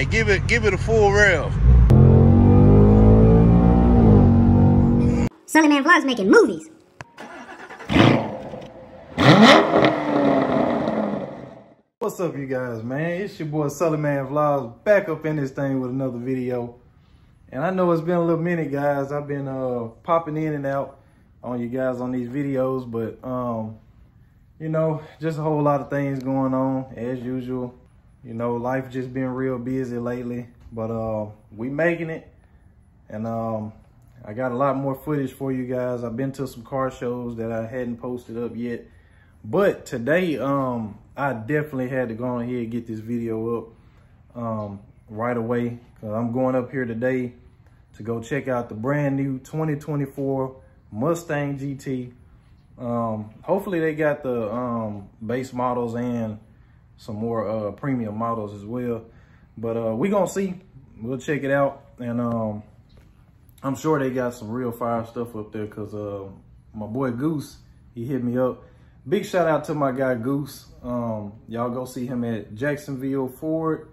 Like give it give it a full rev. Sully Man Vlogs making movies. What's up, you guys, man? It's your boy Sully Man Vlogs back up in this thing with another video. And I know it's been a little minute, guys. I've been uh, popping in and out on you guys on these videos, but um, you know, just a whole lot of things going on as usual. You know, life just been real busy lately, but uh, we making it. And um, I got a lot more footage for you guys. I've been to some car shows that I hadn't posted up yet. But today, um, I definitely had to go on here and get this video up um, right away. Cause I'm going up here today to go check out the brand new 2024 Mustang GT. Um, hopefully they got the um, base models and some more uh, premium models as well. But uh, we gonna see. We'll check it out. And um, I'm sure they got some real fire stuff up there because uh, my boy Goose, he hit me up. Big shout out to my guy Goose. Um, Y'all go see him at Jacksonville Ford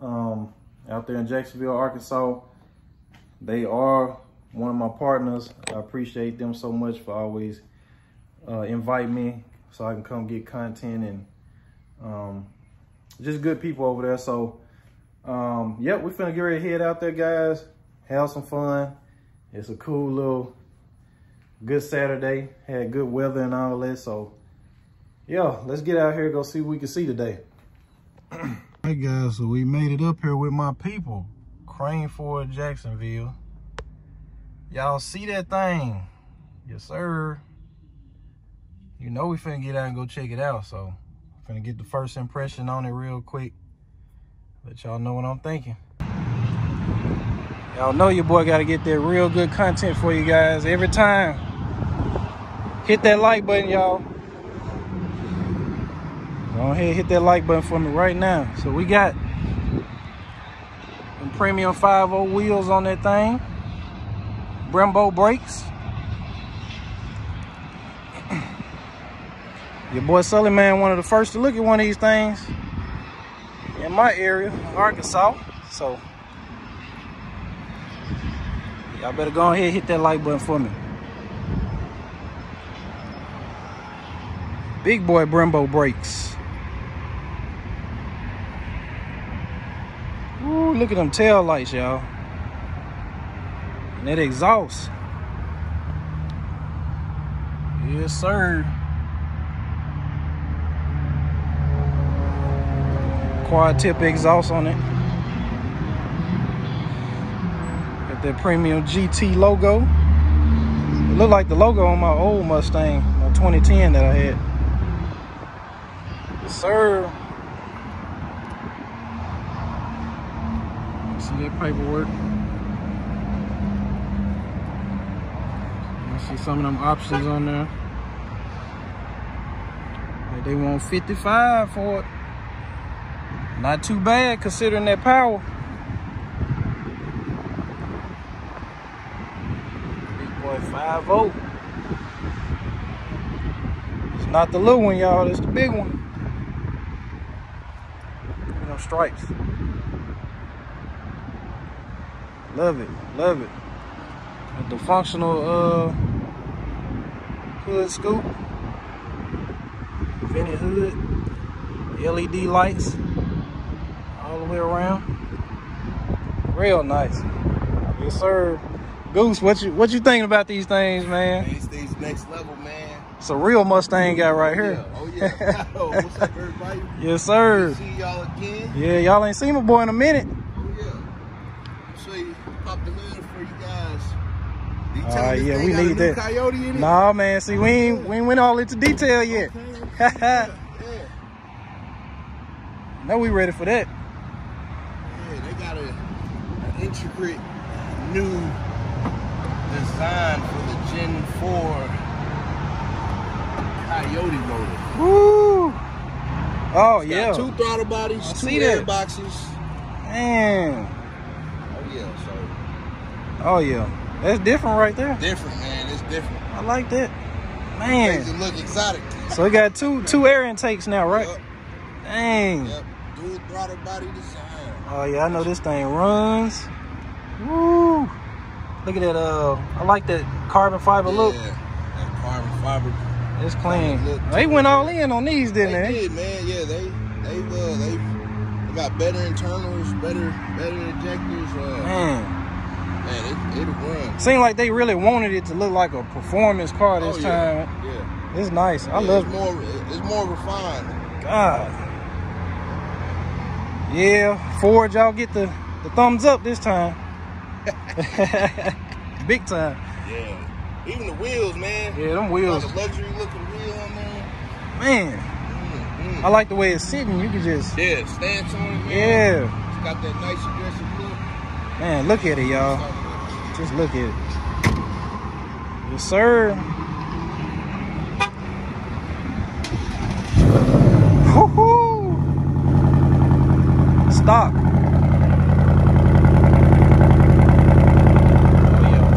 um, out there in Jacksonville, Arkansas. They are one of my partners. I appreciate them so much for always uh, invite me so I can come get content and um, just good people over there. So, um, yep, we're finna get ready to head out there, guys. Have some fun. It's a cool little good Saturday. Had good weather and all that. So, yeah, let's get out here go see what we can see today. hey, guys, so we made it up here with my people. Crain Ford, Jacksonville. Y'all see that thing? Yes, sir. You know we finna get out and go check it out, so finna get the first impression on it real quick. Let y'all know what I'm thinking. Y'all know your boy gotta get that real good content for you guys every time. Hit that like button, y'all. Go ahead, hit that like button for me right now. So we got premium 5 wheels on that thing. Brembo brakes. Your boy Sully Man, one of the first to look at one of these things in my area, Arkansas. So y'all better go ahead and hit that like button for me. Big boy Brembo brakes. Ooh, look at them tail lights, y'all. And that exhaust. Yes, sir. Quad tip exhaust on it. Got that premium GT logo. It looked like the logo on my old Mustang, my 2010 that I had. Yes, sir. See that paperwork. see some of them options on there. They want 55 for it. Not too bad considering that power. Boy 5 It's not the little one, y'all. It's the big one. You know, stripes. Love it. Love it. With the functional uh, hood scoop. Vented hood. LED lights around. Real nice. Yes, sir. Goose, what you what you thinking about these things, man? These things next level, man. It's a real Mustang guy right here. Oh yeah. Oh yeah. Oh, what's up, everybody? yes, sir. See y'all again. Yeah, y'all ain't seen my boy in a minute. Oh yeah. So you pop the lid for you guys. Did you tell me this yeah, we need that. Coyote in it. Nah, man. See, we ain't we ain't went all into detail yet. Okay, okay, yeah, yeah. Now we ready for that. Yeah, they got a, an intricate new design for the Gen 4 Coyote motor. Woo! Oh Got yeah, two throttle bodies, I two air that. boxes. man. Oh yeah, so Oh yeah, that's different right there. different, man. It's different. I like that, Makes man. it look exotic. So we got two two air intakes now, right? Yep, Dang. yep. Dual throttle body design. Oh yeah, I know this thing runs. Woo! Look at that. Uh, I like that carbon fiber look. yeah, look. that carbon fiber. It's clean. Look. They went all in on these, didn't They they? did, man. Yeah, they they uh, they they got better internals, better better injectors. Uh, Man, man, it, it'll run. seemed like they really wanted it to look like a performance car this oh, yeah. time. Yeah. It's nice. I love it's more it's more refined. God. Yeah, Ford, y'all get the, the thumbs up this time. Big time. Yeah. Even the wheels, man. Yeah, them wheels. a luxury looking wheel on there. Man, Mm-hmm. I like the way it's sitting. You can just, Yeah, stance on it, man. yeah. It's got that nice aggressive look. Man, look at it, y'all. Just look at it. Yes, sir. Woo-hoo. Stock. Oh, yeah.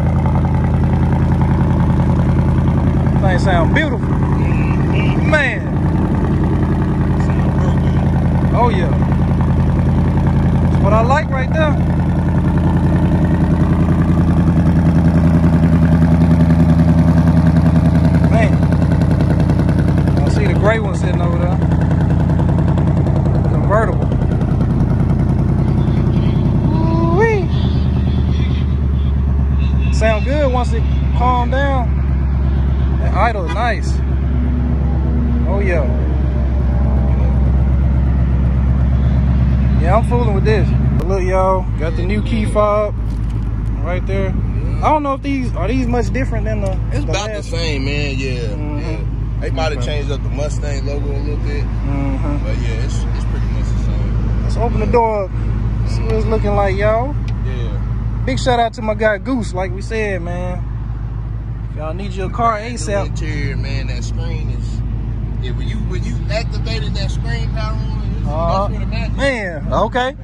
Thing sound beautiful. Man. Oh yeah. That's what I like right there. Man. I see the gray one sitting over there. Convertible. Ooh-wee. Sound good once it calm down. Idle nice. Oh yeah. Yeah, I'm fooling with this. But look, y'all, got the new key fob right there. I don't know if these are these much different than the. It's about the same, man. Yeah. Mhm. yeah. They might have Okay. changed up the Mustang logo a little bit, Mhm. but yeah, it's it's pretty much the same. Let's open the door up. See what it's looking like, y'all. Yeah. Big shout out to my guy Goose, like we said, man. Y'all need your car ASAP. interior, man. That screen is. Yeah, when you when you activated that screen power on it, it's, Uh, that's what it matters. man, okay.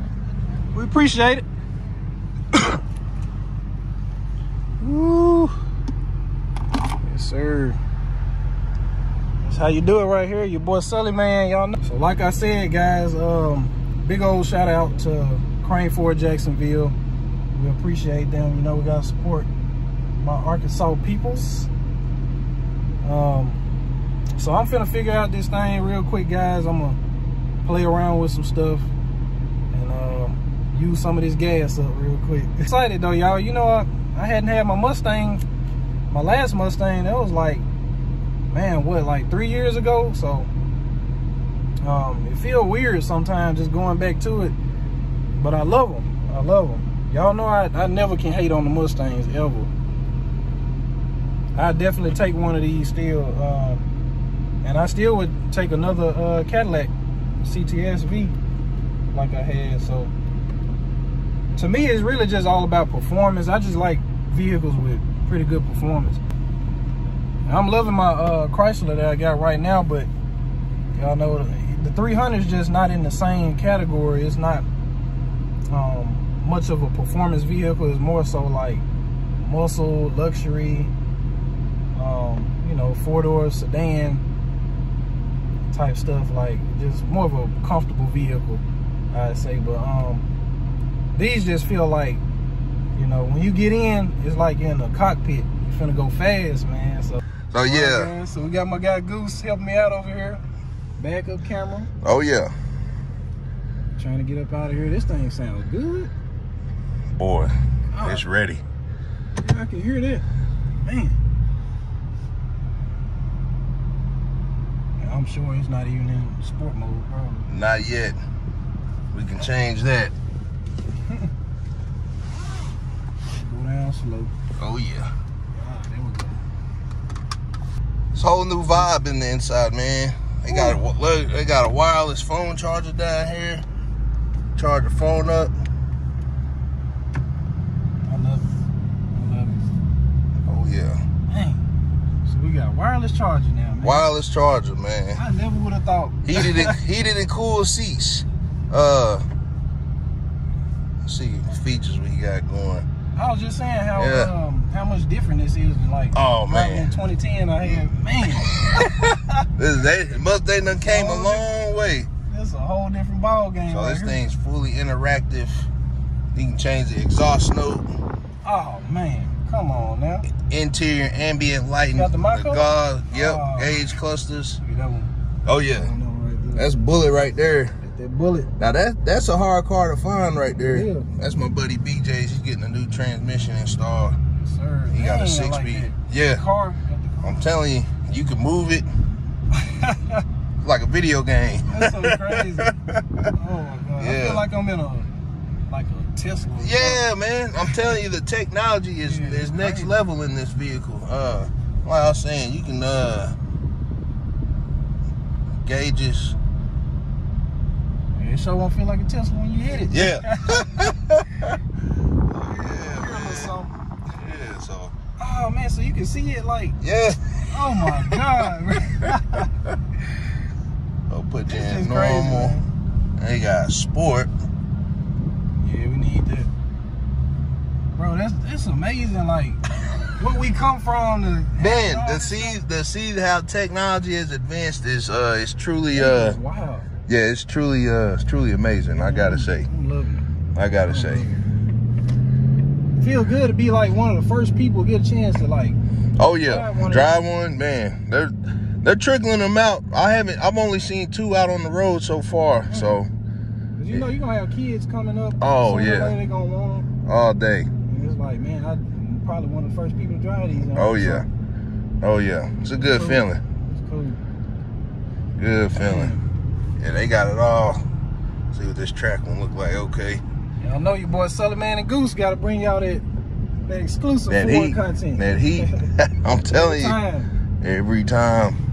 We appreciate it. Woo. Yes, sir. That's how you do it right here. Your boy Sully, man. Y'all know. So, like I said, guys, um, big old shout out to Crain Ford Jacksonville. We appreciate them. You know, we got support my Arkansas peoples. Um, so I'm finna figure out this thing real quick, guys. I'm gonna play around with some stuff and uh, use some of this gas up real quick. Excited though, y'all. You know, I, I hadn't had my Mustang, my last Mustang. That was like, man, what, like three years ago? So um, it feel weird sometimes just going back to it, but I love them. I love them. Y'all know I, I never can hate on the Mustangs ever. I definitely take one of these still, um, and I still would take another uh, Cadillac CTS-V like I had. So to me, it's really just all about performance. I just like vehicles with pretty good performance. I'm loving my uh, Chrysler that I got right now, but y'all know the 300 is just not in the same category. It's not um, much of a performance vehicle. It's more so like muscle, luxury, um, you know, four-door sedan type stuff. Like just more of a comfortable vehicle, I'd say. But um, these just feel like, you know, when you get in, it's like in a cockpit. You're finna go fast, man. So. So right, yeah. guys, so we got my guy Goose helping me out over here. Backup camera. Oh yeah. Trying to get up out of here. This thing sounds good. Boy, it's ready. I can hear that. Man. Yeah, I'm sure it's not even in sport mode, probably. Not yet. We can change that. Go down slow. Oh yeah. Ah, there we go. It's a whole new vibe in the inside, man. They got a, look, they got a wireless phone charger down here. Charge the phone up. I love it. I love it. Oh yeah. We got wireless charger now, man. Wireless charger, man. I never would have thought. Heated and heated and cool seats. Uh let's see features we got going. I was just saying how Yeah. um how much different this is like Oh, man. in 2010 I had man This they Mustang done came a long way. That's a whole different ball game. So right this here. thing's fully interactive. You can change the exhaust note, Oh man, come on now. Interior ambient lighting, Got the mic on? gauge, yep, Oh. gauge clusters. Look at that one. Oh yeah, right that's bullet right there. That's that bullet. Now that that's a hard car to find right there. Yeah. That's my buddy BJ's. He's getting a new transmission installed. Yes, sir. He got a six like speed. that. Yeah, Car. I'm telling you, you can move it like a video game. That's so crazy. Oh my god. I Yeah. feel like I'm in a Tesla. Yeah, man. I'm telling you, the technology is Yeah, is next crazy. level in this vehicle. Uh, like I was saying, you can uh gauges. It sure won't feel like a Tesla when you hit it. Yeah. yeah, yeah, something. man. Yeah. So Oh man, so you can see it like, yeah. oh my god. I'll put you in crazy, normal. man. They got sport. Yeah, we need that. Bro, that's it's amazing. Like where we come from. To Man, to this see to see how technology has advanced is uh it's truly uh Wow. yeah it's truly uh it's truly amazing. I gotta say. I'm loving I gotta say. it. Feel good to be like one of the first people to get a chance to like. Oh yeah, Drive one drive one, man. They're they're trickling them out. I haven't. I've only seen two out on the road so far. So Cause you know you're gonna have kids coming up. Oh, yeah. They gonna want them. all day. And it's like, man, I'm probably one of the first people to drive these. Oh yeah, oh yeah. It's a good Cool. feeling. It's cool. Good feeling. Yeah, they got it all. See what this track one look like. Okay, Yeah, I know your boy Sully Man and Goose got to bring y'all that that exclusive that heat, content. that heat. I'm telling you, every time.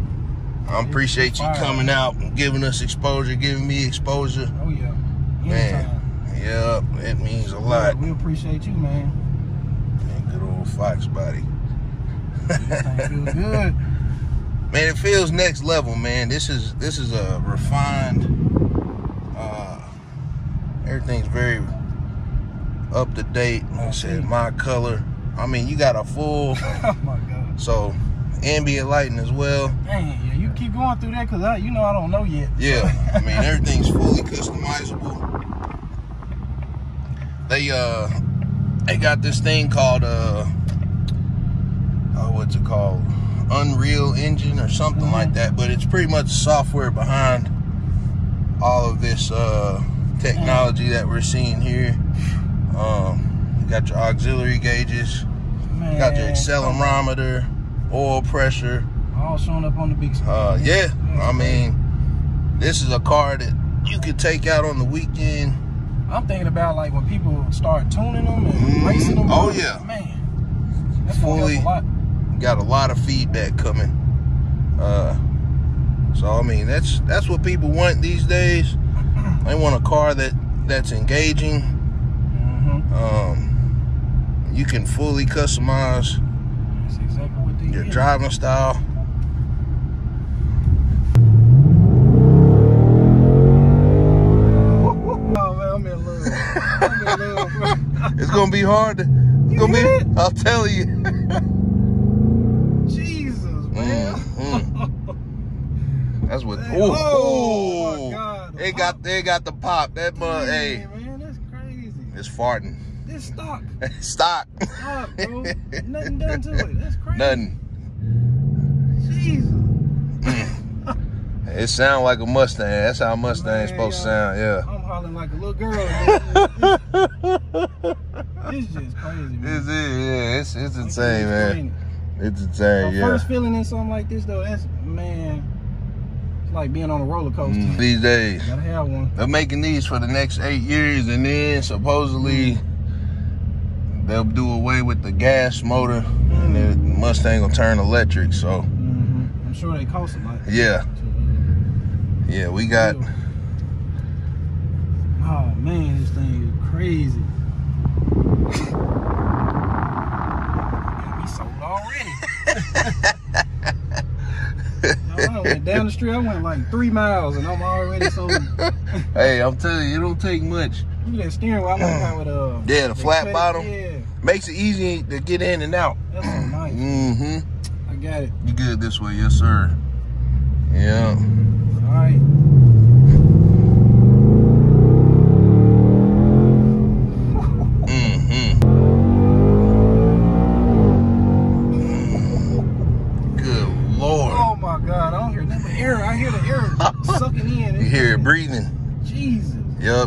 I appreciate you coming out and giving us exposure, giving me exposure. Oh yeah. Man, yep, it means a lot. We appreciate you, man. Man, good old Fox body. Good. Man, it feels next level, man. This is this is a refined. Uh, everything's very up to date. Like I said, my color. I mean, you got a full oh my god. so ambient lighting as well. Dang, yeah, you keep going through that because I, you know, I don't know yet. Yeah, I mean everything's fully customizable. They uh they got this thing called uh oh what's it called? Unreal Engine or something Mhm. like that, but it's pretty much software behind all of this uh technology that we're seeing here. Um you got your auxiliary gauges, Man, you got your accelerometer, oil pressure. All showing up on the big screen. Uh, yeah, I mean, this is a car that you could take out on the weekend. I'm thinking about like when people start tuning them and Mhm. racing them. Oh, yeah. man, that's Fully- a lot. Got a lot of feedback coming. Uh, so I mean, that's that's what people want these days. They want a car that that's engaging. Mm-hmm. Um, you can fully customize exactly your driving style. It's gonna be hard. To, it's You gonna be. it? I'll tell you. Jesus, man. Mm, That's what. Hey, Oh, oh, my God, the It got. They got the pop. That mud. Hey, man, that's crazy. it's farting. This stock, Stock. stock, bro. Nothing done to it. That's crazy. Nothing. Jesus. It sound like a Mustang. That's how a Mustang Man, supposed to sound. Yeah. I'm hollering like a little girl. It's just crazy, man. It's, yeah, it's it's insane, man. it. It's insane, My yeah. first feeling in something like this, though, that's man. It's like being on a roller coaster. Mm, These days, Gotta have one. they're making these for the next eight years, and then supposedly they'll do away with the gas motor, and then Mustang will turn electric. So hmm I'm sure they cost a lot. yeah, yeah, we got. Man, this thing is crazy. Got me sold already. I went down the street. I went like three miles, and I'm already sold. Hey, I'm telling you, it don't take much. at that steering wheel. I like how it uh. Yeah, the flat cut bottom. Yeah, Makes it easy to get in and out. that's so nice. Mm-hmm. I got it. You good this way, yes, sir. Yeah. All right.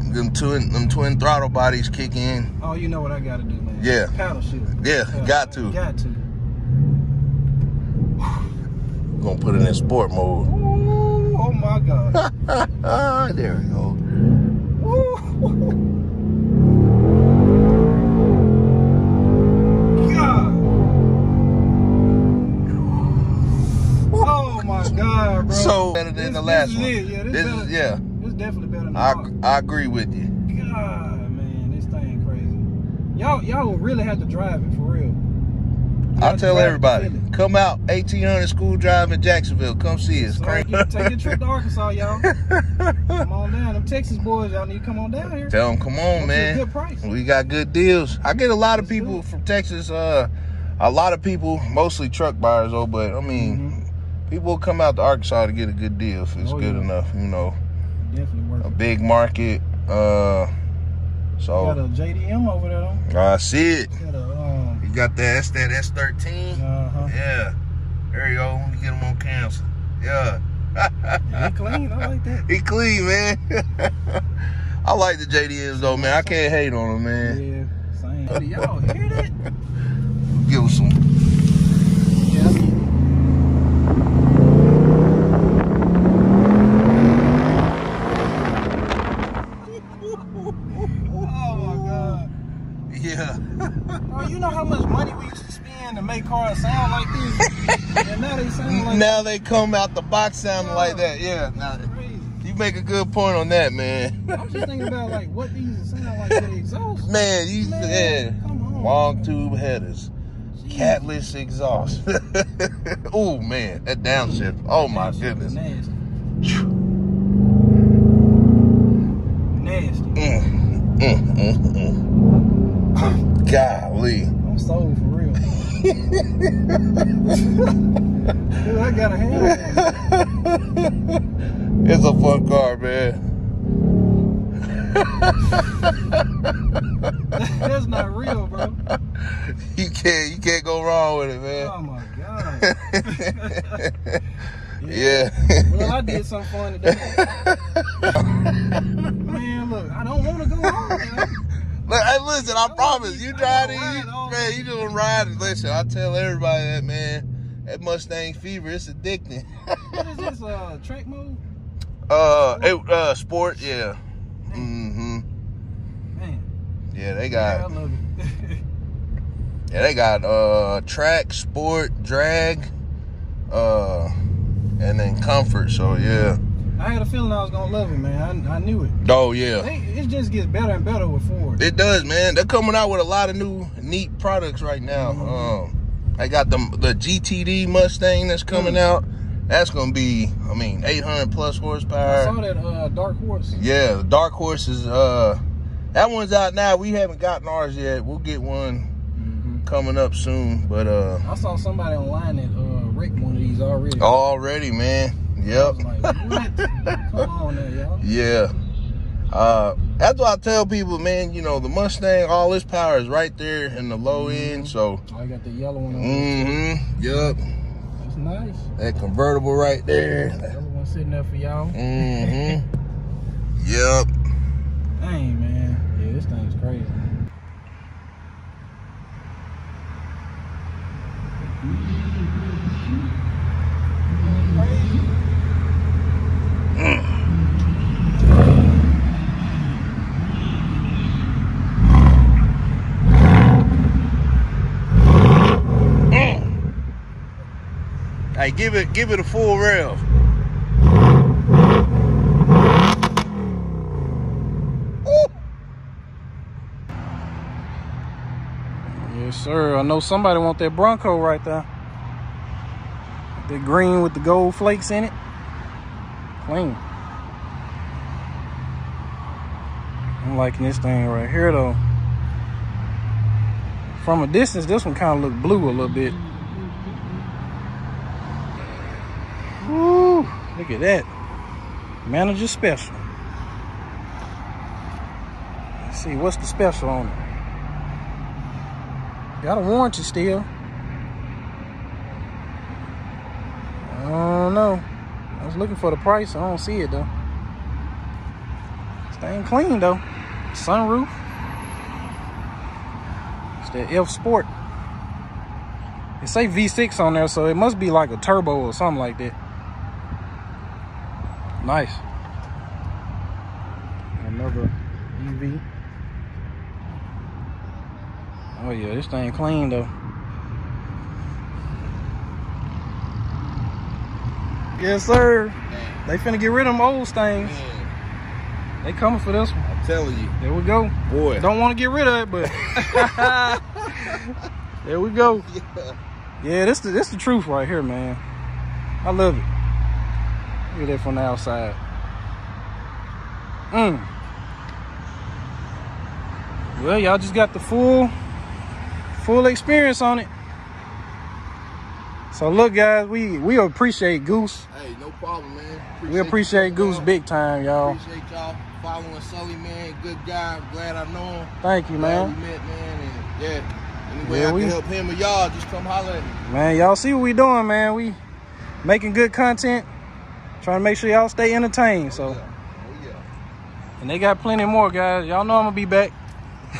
Yup, them twin them twin throttle bodies kick in. Oh, you know what I gotta do, man. Yeah. Paddle shift. Yeah, got to. Got to. We're Gonna put it in sport mode. Ooh, oh my God. there we go. God. Oh my God, bro. So better than This- the last one. It. Yeah, this, This is yeah. Definitely better than I I agree with you. God, man, this thing crazy. Y'all, y'all will really have to drive it for real. I tell everybody, come out 1800 School Drive in Jacksonville. Come see us. So Crank- you take a trip to Arkansas, y'all. come on down. Them Texas boys, y'all need to come on down here. Tell them, come on, a man. Good price. We got good deals. I get a lot of people from Texas. Uh, a lot of people, mostly truck buyers, though. But I mean, people come out to Arkansas to get a good deal if it's. Oh, good yeah. enough. You know, Definitely worth a big market. Uh, Got a JDM over there though. I see it. Got a um. You got that? That's that S13. Uh huh. Yeah. There you go. You get them on cancel. Yeah. Yeah, he clean. I like that. He clean, man. I like the JDMs though, man. I can't hate on them, man. Yeah. Same. Do y'all hear that? Give them some. Yeah. I mean, oh my God. Yeah. Bro, you know how much money we used to spend to make cars sound like this? and now they like now they come out the box sounding like that. Yeah. Now, you make a good point on that, man. I'm just thinking about like what these sound like with the exhaust. Man, you Man, yeah. on. Long tube headers. Jeez. Catless exhaust. oh man, that downshift. Oh my was goodness. Nasty. Nasty. Mm, mm, mm, mm. Golly. I'm sold for real. Dude, I got a hand. It's a fun car, man. That's not real, bro. You can't you can't go wrong with it, man. Oh my god. yeah. Well, I did something fun today. Man, look, I don't want to go home. Man. Look, hey, listen, I I promise you drive it, you, man. You just ride and listen. I tell everybody that, man. That Mustang fever, it's addicting. What is this? Uh, track mode? uh, it, uh, sport, yeah. Mm-hmm. Man, Yeah, they yeah, I got, love it. yeah, they got uh, track, sport, drag, uh, and then comfort. So yeah. I had a feeling I was gonna love it, man. I, I knew it. Oh yeah. They, it just gets better and better with Ford. It does, man. They're coming out with a lot of new neat products right now. Um, I got the the GTD Mustang that's coming Mm. out. That's gonna be, I mean, 800 plus horsepower. I saw that uh, Dark Horse. Yeah, the Dark Horse is uh, that one's out now. We haven't gotten ours yet. We'll get one Mhm. coming up soon. But uh, I saw somebody online that uh, wrecked one of these already. already, man. Yep. like, what? Come on now, y'all. Yeah. Uh, that's why I tell people, man. You know, the Mustang, all this power is right there in the low end. So. Oh, I got the yellow one. Mm-hmm. Yup. That's nice. That convertible right there. The other one sitting there for y'all. Mm-hmm. Yep. Dang, man. Yeah, this thing's crazy. Crazy. Hey, give it give it a full rev. Yes, sir. I know somebody want that Bronco right there. The green with the gold flakes in it. Clean. I'm liking this thing right here though. From a distance, this one kind of look blue a little bit. Woo, look at that. Manager special. Let's see, what's the special on it? Got a warranty still. I don't know. I was looking for the price. I don't see it though. Staying clean though. Sunroof. It's the F Sport. It say V6 on there, so it must be like a turbo or something like that. Nice. Another EV. Oh yeah, this thing clean though. Yes, sir. Man, They finna get rid of them old stains. man, They coming for this one. I'm telling you, There we go. boy. Don't want to get rid of it, but there we go. Yeah. Yeah, this the this the truth right here, man. I love it. Look at that from the outside. Mm. Well, y'all just got the full full experience on it. So look, guys, we we appreciate Goose. Hey, no problem, man. We appreciate Goose big time, y'all. Appreciate y'all following Sully, man. Good guy. I'm glad I know him. Thank you, Glad man. we met, man. And yeah, any way Yeah, I we- can help him or y'all, just come holler at me. Man, y'all see what we doing, man. We making good content, trying to make sure y'all stay entertained. So, oh, Yeah. Oh yeah. and they got plenty more, guys. Y'all know I'm gonna be back.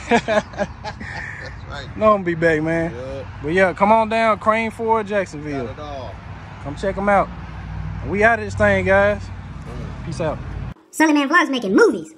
That's right. know I'm gonna be back, man. Yeah. But yeah, come on down, Crain Ford, Got Jacksonville. it all. Come check them out. We out of this thing, guys. Peace out. Sully Man Vlogs making movies.